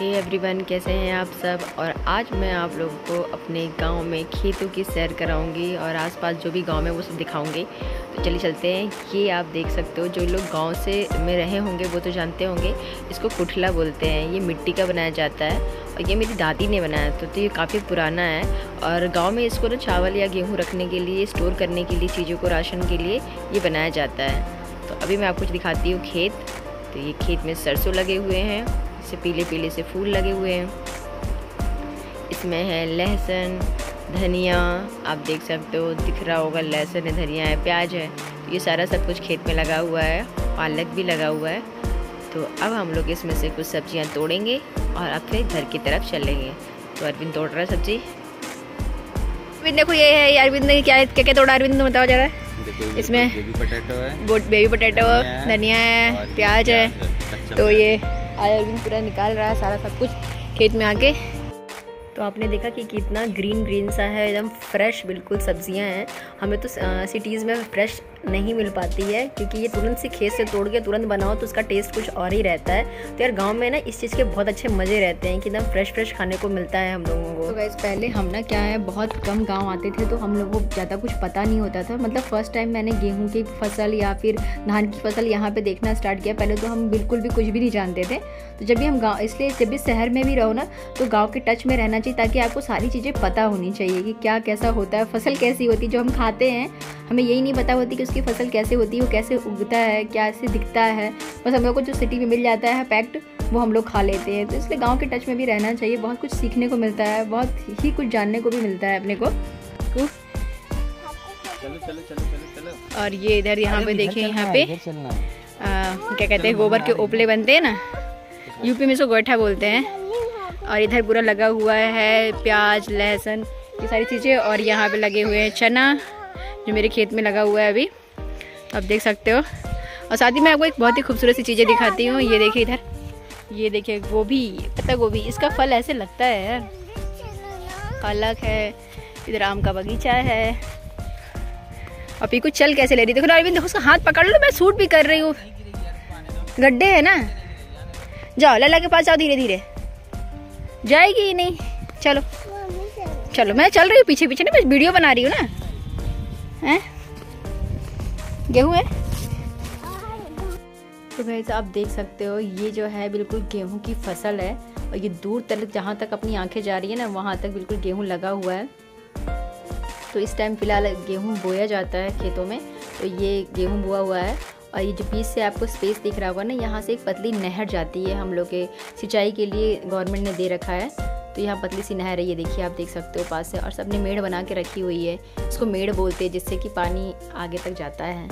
Hey everyone कैसे हैं आप सब? और आज मैं आप लोगों को अपने गाँव में खेतों की सैर कराऊँगी और आसपास जो भी गाँव में वो सब दिखाऊँगी। तो चलिए चलते हैं। ये आप देख सकते हो जो लोग गाँव से में रहे होंगे वो तो जानते होंगे। इसको कुठला बोलते हैं। ये मिट्टी का बनाया जाता है और ये मेरी दादी ने बनाया तो, तो ये काफ़ी पुराना है और गाँव में इसको ना चावल या गेहूँ रखने के लिए स्टोर करने के लिए चीज़ों को राशन के लिए ये बनाया जाता है। तो अभी मैं आपको दिखाती हूँ खेत। तो ये खेत में सरसों लगे हुए हैं। से पीले पीले से फूल लगे हुए हैं। इसमें है लहसुन धनिया आप देख सकते हो दिख रहा होगा लहसुन है धनिया है प्याज है। तो ये सारा सब कुछ खेत में लगा हुआ है पालक भी लगा हुआ है। तो अब हम लोग इसमें से कुछ सब्ज़ियाँ तोड़ेंगे और अब फिर घर की तरफ़ चलेंगे। तो अरविंद तोड़ रहा है सब्ज़ी। अरविंद देखो ये है अरविंद ने क्या क्या क्या तोड़ा अरविंद बताओ जरा। इसमें बेबी पटेटो है। बेबी पटेटो धनिया है प्याज है। तो ये आज अरविंद पूरा निकाल रहा है सारा सब कुछ खेत में आके। तो आपने देखा कि कितना ग्रीन ग्रीन सा है, एकदम फ्रेश बिल्कुल सब्ज़ियाँ हैं। हमें तो सिटीज़ में फ्रेश नहीं मिल पाती है, क्योंकि ये तुरंत से खेत से तोड़ के तुरंत बनाओ तो उसका टेस्ट कुछ और ही रहता है। तो यार गाँव में ना इस चीज़ के बहुत अच्छे मज़े रहते हैं कि एकदम फ्रेश फ्रेश खाने को मिलता है हम लोगों को। तो गैस पहले हम ना क्या है, बहुत कम गाँव आते थे तो हम लोगों को ज़्यादा कुछ पता नहीं होता था। मतलब फ़र्स्ट टाइम मैंने गेहूँ की फ़सल या फिर धान की फ़सल यहाँ पर देखना स्टार्ट किया, पहले तो हम बिल्कुल भी कुछ भी नहीं जानते थे। तो जब भी हम गाँव, इसलिए जब भी शहर में भी रहो ना तो गाँव के टच में रहना चाहिए ताकि आपको सारी चीज़ें पता होनी चाहिए कि क्या कैसा होता है, फ़सल कैसी होती है, जो हम खाते हैं, हमें यही नहीं पता होती कि उसकी फ़सल कैसे होती है वो कैसे उगता है कैसे दिखता है बस हम लोग को जो सिटी में मिल जाता है पैक्ट वो हम लोग खा लेते हैं। तो इसलिए गाँव के टच में भी रहना चाहिए बहुत कुछ सीखने को मिलता है बहुत ही कुछ जानने को भी मिलता है अपने को। और ये इधर यहाँ पे देखिए यहाँ पे क्या कहते हैं गोबर के ओपले बनते हैं ना? यूपी में इसको गोईठा बोलते हैं। और इधर पूरा लगा हुआ है प्याज लहसुन ये सारी चीज़ें और यहाँ पे लगे हुए हैं चना जो मेरे खेत में लगा हुआ है अभी। आप देख सकते हो। और साथ ही मैं आपको एक बहुत ही खूबसूरत सी चीज़ें दिखाती हूँ। ये देखिए इधर। ये देखिए गोभी, पत्ता गोभी। इसका फल ऐसे लगता है। यार पालक है, इधर आम का बगीचा है। और पीकू, चल कैसे ले रही? देखो अरविंद, देखो, उसका हाथ पकड़ लो, मैं सूट भी कर रही हूँ। गड्ढे है ना? जाओ, लल्ला के पास जाओ धीरे धीरे। जाएगी ही नहीं। चलो। चलो, मैं चल रही हूँ पीछे पीछे ना, मैं वीडियो बना रही हूँ ना। हैं? गेहूँ है? तो भैया आप देख सकते हो, ये जो है बिल्कुल गेहूँ की फ़सल है और ये दूर तक, जहाँ तक अपनी आँखें जा रही है ना, वहाँ तक बिल्कुल गेहूँ लगा हुआ है। तो इस टाइम फ़िलहाल गेहूँ बोया जाता है खेतों में तो ये गेहूँ बोआ हुआ है और ये जो बीच से आपको स्पेस दिख रहा होगा ना, यहाँ से एक पतली नहर जाती है, हम लोग के सिंचाई के लिए गवर्नमेंट ने दे रखा है। तो यहाँ पतली सी नहर है, ये देखिए, आप देख सकते हो पास से। और सबने मेड़ बना के रखी हुई है। इसको मेड़ बोलते हैं, जिससे कि पानी आगे तक जाता है।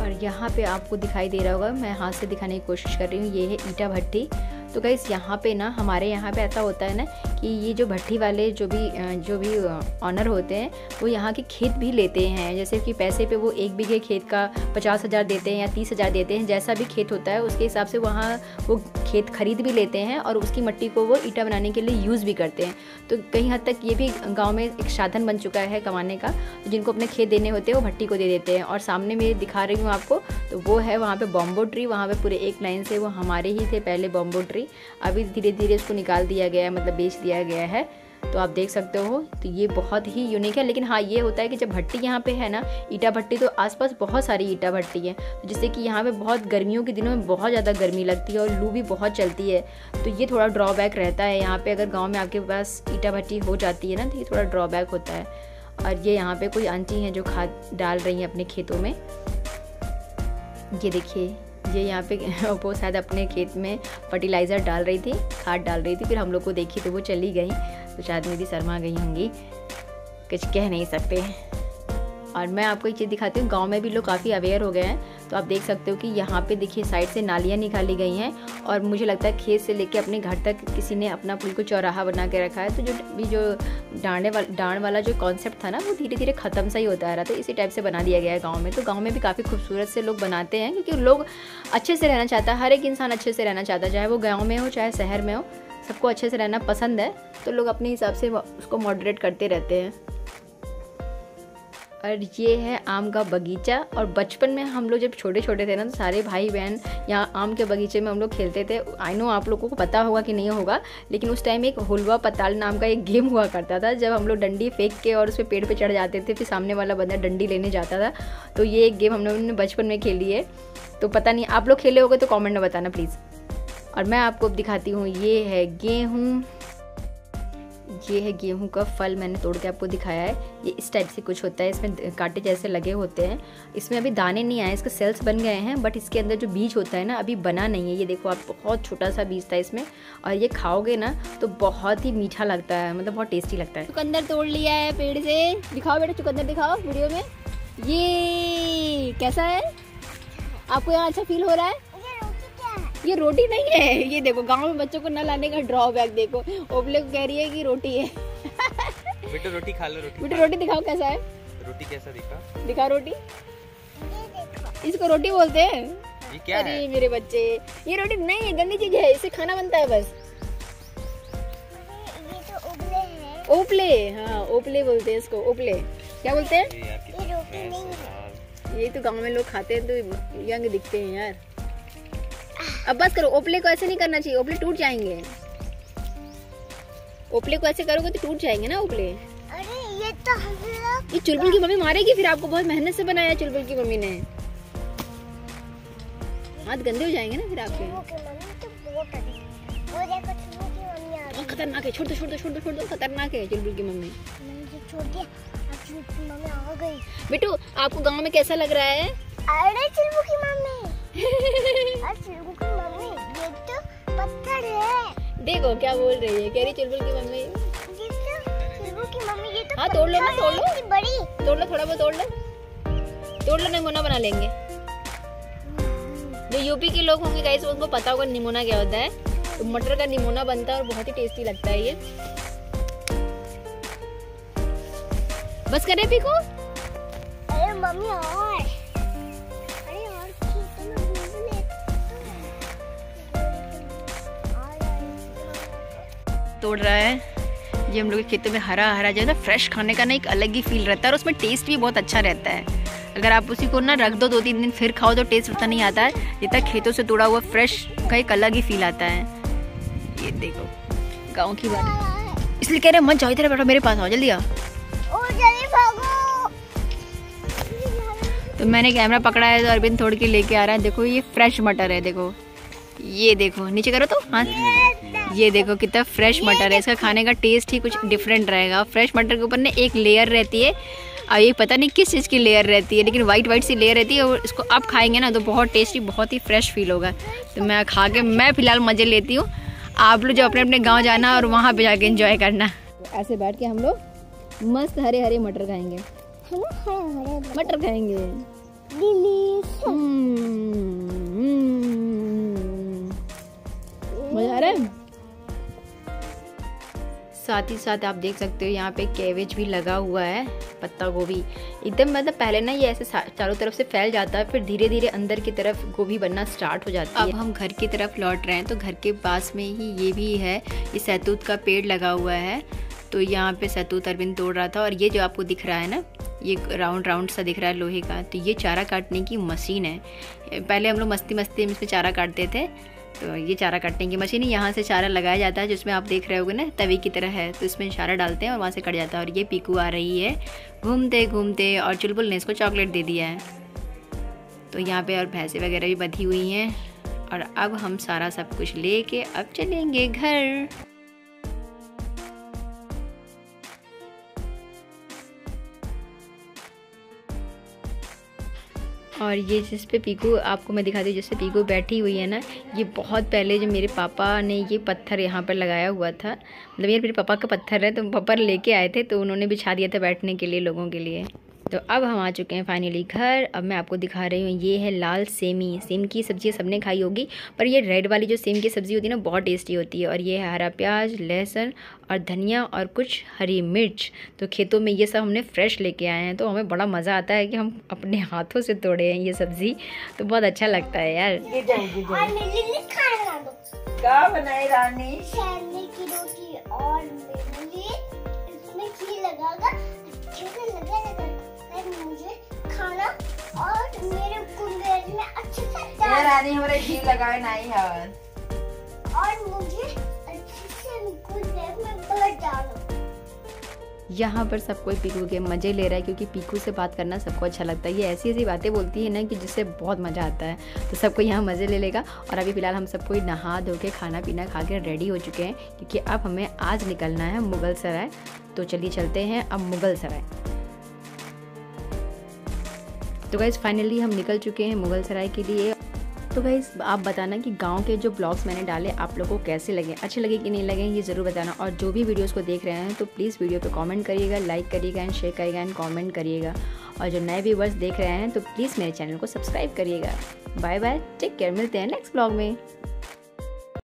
और यहाँ पे आपको दिखाई दे रहा होगा, मैं हाथ से दिखाने की कोशिश कर रही हूँ, ये है ईटा भट्टी तो गई यहाँ पे ना, हमारे यहाँ पे ऐसा होता है ना कि ये जो भट्टी वाले जो भी जो भी ऑनर होते हैं, वो यहाँ के खेत भी लेते हैं। जैसे कि पैसे पे वो एक बीघे खेत का पचास हज़ार देते हैं या तीस हज़ार देते हैं, जैसा भी खेत होता है, उसके हिसाब से वहाँ वो खेत खरीद भी लेते हैं और उसकी मिट्टी को वो ईटा बनाने के लिए यूज़ भी करते हैं। तो कहीं हद तक ये भी गाँव में एक साधन बन चुका है कमाने का तो जिनको अपने खेत देने होते हैं, वो भट्टी को दे देते हैं। और सामने में दिखा रही हूँ आपको तो वो है वहाँ पर बॉम्बो ट्री वहाँ पर पूरे एक लाइन से वो हमारे ही थे पहले बॉम्बो ट्री अभी धीरे धीरे उसको निकाल दिया गया है मतलब बेच दिया गया है। तो आप देख सकते हो तो ये बहुत ही यूनिक है। लेकिन हाँ ये होता है कि जब भट्टी यहाँ पे है ना, ईटा भट्टी तो आसपास बहुत सारी ईटा भट्टी है। तो जिससे कि यहाँ पे बहुत गर्मियों के दिनों में बहुत ज़्यादा गर्मी लगती है और लू भी बहुत चलती है। तो ये थोड़ा ड्रॉबैक रहता है यहाँ पे। अगर गाँव में आपके पास ईटा भट्टी हो जाती है ना तो ये थोड़ा ड्रॉबैक होता है। और ये यहाँ पर कोई आंटी हैं जो खाद डाल रही हैं अपने खेतों में। ये देखिए। ये यहाँ पे वो शायद अपने खेत में फर्टिलाइज़र डाल रही थी, खाद डाल रही थी, फिर हम लोग को देखी तो वो चली गई। तो शायद मेरी शर्मा गई होंगी। कुछ कह नहीं सकते। और मैं आपको एक चीज़ दिखाती हूँ, गाँव में भी लोग काफ़ी अवेयर हो गए हैं। तो आप देख सकते हो कि यहाँ पे देखिए साइड से नालियाँ निकाली गई हैं और मुझे लगता है खेत से लेके अपने घर तक किसी ने अपना बिल्कुल चौराहा बना के रखा है। तो जो भी जो डांडे वाला, डांड वाला जो कॉन्सेप्ट था ना, वो धीरे धीरे ख़त्म सा ही होता आ रहा था। इसी टाइप से बना दिया गया है गाँव में। तो गाँव में भी काफ़ी खूबसूरत से लोग बनाते हैं, क्योंकि लोग अच्छे से रहना चाहता है हर एक इंसान अच्छे से रहना चाहता है चाहे वो गाँव में हो, चाहे शहर में हो, सबको अच्छे से रहना पसंद है। तो लोग अपने हिसाब से उसको मॉडरेट करते रहते हैं। और ये है आम का बगीचा। और बचपन में हम लोग जब छोटे छोटे थे ना तो सारे भाई बहन यहाँ आम के बगीचे में हम लोग खेलते थे। आई नो आप लोगों को पता होगा कि नहीं होगा, लेकिन उस टाइम एक हुलवा पताल नाम का एक गेम हुआ करता था, जब हम लोग डंडी फेंक के और उस पर पेड़ पर चढ़ जाते थे, फिर सामने वाला बंदा डंडी लेने जाता था। तो ये एक गेम हम लोगों ने बचपन में खेली है। तो पता नहीं, आप लोग खेले होगे तो कॉमेंट में बताना प्लीज़ और मैं आपको अब दिखाती हूँ, ये है गेहूँ। ये है गेहूँ का फल मैंने तोड़ के आपको दिखाया है। ये इस टाइप से कुछ होता है, इसमें कांटे जैसे लगे होते हैं। इसमें अभी दाने नहीं आए, इसके सेल्स बन गए हैं बट इसके अंदर जो बीज होता है ना, अभी बना नहीं है। ये देखो, आप बहुत छोटा सा बीज था इसमें, और ये खाओगे ना तो बहुत ही मीठा लगता है मतलब बहुत टेस्टी लगता है। चुकंदर तोड़ लिया है पेड़ से। दिखाओ बेटा, चुकंदर दिखाओ वीडियो में। ये कैसा है? आपको यहाँ अच्छा फील हो रहा है? ये रोटी नहीं है। ये देखो गाँव में बच्चों को न लाने का ड्रॉबैक देखो। ओबले को कह रही है कि रोटी है। बेटा रोटी खा लो रोटी बेटा रोटी दिखाओ कैसा है। रोटी कैसा दिखा? दिखा रोटी। इसको रोटी बोलते हैं। ये क्या अरे है? मेरे बच्चे ये रोटी नहीं है गंदी चीज़ है इससे खाना बनता है बस। ओपले हाँ ओपले बोलते हैं इसको ओपले। क्या बोलते हैं? है। ये तो गाँव में लोग खाते हैं तो यंग दिखते हैं यार। अब बस करो ओपले को ऐसे नहीं करना चाहिए ओपले टूट जाएँगे। ओपले को ऐसे करोगे तो टूट जाएँगे ना ओपले। अरे ये तो हम लोग ये चुलबुल की मम्मी मारेगी फिर आपको बहुत मेहनत से बनाया चुलबुल की मम्मी ने। हाथ गंदे हो जाएँगे ना फिर आपके। तो खतरनाक है छोड़ दो छोड़ दो छोड़ दो छोड़ दो खतरनाक है चुलबुल की मम्मी। छोड़ दिया बेटू आपको गाँव में कैसा लग रहा है? अरे चुनु की मम्मी देखो क्या बोल रही है? कह रही चुलबुल की मम्मी। हाँ, तोड़ लो ना, तोड़ लो। बड़ी तोड़ लो थोड़ा बहुत तोड़ लो। तोड़ लो निमोना बना लेंगे। जो यूपी के लोग होंगे गाइस उनको पता होगा निमोना क्या होता है। तो मटर का निमोना बनता है और बहुत ही टेस्टी लगता है ये। बस करे पीको? अरे मम्मी और? तोड़ रहा है। ये हम लोग के खेतों में हरा हरा जो है ना फ्रेश खाने का ना एक अलग ही फील रहता है और उसमें टेस्ट भी बहुत अच्छा रहता है। अगर आप उसी को ना रख दो दो तीन दिन फिर खाओ तो टेस्ट उतना नहीं आता है। जितना खेतों से तोड़ा हुआ फ्रेश का एक अलग ही फील आता है। ये देखो गाँव की बात। इसलिए कह रहे जाओ इधर बैठो मेरे पास आओ जल्दी आओ। तो मैंने कैमरा पकड़ा है तो अरविंद तोड़ के लेके आ रहा है। देखो ये फ्रेश मटर है देखो। ये देखो नीचे करो तो हाँ। ये देखो कितना फ्रेश मटर है इसका खाने का टेस्ट ही कुछ डिफरेंट रहेगा। फ्रेश मटर के ऊपर ना एक लेयर रहती है। और ये पता नहीं किस चीज़ की लेयर रहती है लेकिन वाइट वाइट सी लेयर रहती है और इसको आप खाएँगे ना तो बहुत टेस्टी बहुत ही फ्रेश फील होगा। तो मैं खा के मैं फ़िलहाल मज़े लेती हूँ। आप लोग जो अपने अपने गाँव जाना और वहाँ पे जाके इंजॉय करना। ऐसे बैठ के हम लोग मस्त हरे हरे मटर खाएँगे। है हरे मटर खाएँगे। मज़ा आ रहा है? साथ ही साथ आप देख सकते हो यहाँ पे कैवेज भी लगा हुआ है पत्ता गोभी। एकदम मतलब पहले ना ये ऐसे चारों तरफ़ से फैल जाता है फिर धीरे धीरे अंदर की तरफ़ गोभी बनना स्टार्ट हो जाता है। अब हम घर की तरफ़ लौट रहे हैं तो घर के पास में ही ये भी है ये सैतूत का पेड़ लगा हुआ है। तो यहाँ पे सैतूत अरविंद तोड़ रहा था और ये जो आपको दिख रहा है ना ये राउंड राउंड सा दिख रहा है लोहे का। तो ये चारा काटने की मशीन है। पहले हम लोग मस्ती मस्ती में इसमें चारा काटते थे तो ये चारा काटने की मशीन है। यहाँ से चारा लगाया जाता है, जिसमें आप देख रहे होगे ना, तवी की तरह है। तो इसमें चारा डालते हैं और वहाँ से कट जाता है। और ये पीकू आ रही है घूमते घूमते और चुलबुल ने इसको चॉकलेट दे दिया है। तो यहाँ पे और भैंसे वगैरह भी बधी हुई हैं। और अब हम सारा सब कुछ लेके अब चलेंगे घर। और ये जिस पे पीकू, आपको मैं दिखाती हूँ, जिस पे पीकू बैठी हुई है ना, ये बहुत पहले जो मेरे पापा ने ये पत्थर यहाँ पर लगाया हुआ था। मतलब ये मेरे पापा का पत्थर है तो पापा लेके आए थे तो उन्होंने बिछा दिया था बैठने के लिए लोगों के लिए। तो अब हम आ चुके हैं फाइनली घर। अब मैं आपको दिखा रही हूँ ये है लाल सेमी। सेम की सब्ज़ी सबने खाई होगी पर ये रेड वाली जो सेम की सब्ज़ी होती है ना बहुत टेस्टी होती है। और ये है हरा प्याज लहसुन और धनिया और कुछ हरी मिर्च। तो खेतों में ये सब हमने फ्रेश लेके आए हैं तो हमें बड़ा मज़ा आता है कि हम अपने हाथों से तोड़े हैं ये सब्ज़ी। तो बहुत अच्छा लगता है यार। रानी? की रोटी और इसमें घी लगाकर अच्छे से लगा खाना और मेरे में अच्छे से ये डाल रानी हमारे घी लगावे नहीं हवन। और मुझे अच्छे से में भर डालो। यहाँ पर सब कोई पीकू के मज़े ले रहा है क्योंकि पीकू से बात करना सबको अच्छा लगता है। ये ऐसी ऐसी बातें बोलती है ना कि जिससे बहुत मज़ा आता है। तो सबको यहाँ मज़े ले लेगा। और अभी फ़िलहाल हम सब कोई नहा धो के खाना पीना खा के रेडी हो चुके हैं क्योंकि अब हमें आज निकलना है मुगल सराय तो चलिए चलते हैं अब मुगल सराय तो गाइज़ फाइनली हम निकल चुके हैं मुगल सराय के लिए। तो गाइज़ आप बताना कि गाँव के जो ब्लॉग्स मैंने डाले, आप लोगों को कैसे लगे? अच्छे लगे कि नहीं लगे, ये ज़रूर बताना। और जो भी वीडियोस को देख रहे हैं तो प्लीज़ वीडियो पे कमेंट करिएगा लाइक करिएगा एंड शेयर करिएगा एंड कमेंट करिएगा। और जो नए व्यूवर्स देख रहे हैं तो प्लीज़ मेरे चैनल को सब्सक्राइब करिएगा। बाय बाय टेक केयर मिलते हैं नेक्स्ट ब्लॉग में।